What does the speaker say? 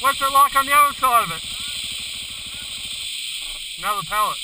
What's it like on the other side of it? Another pallet.